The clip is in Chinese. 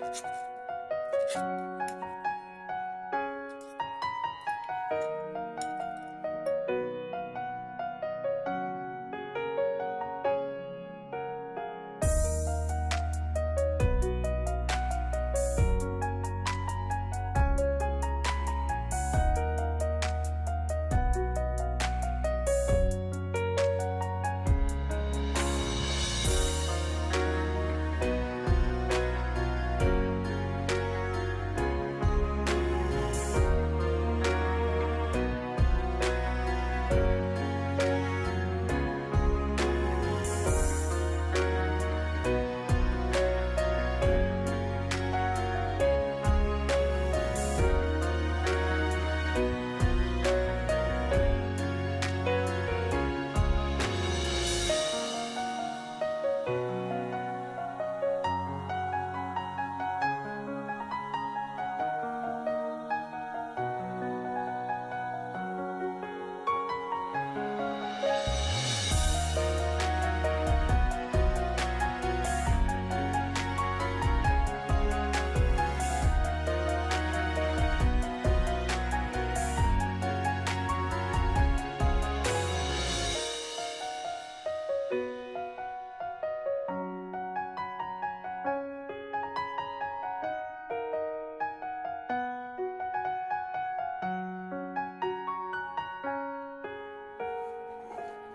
嗯。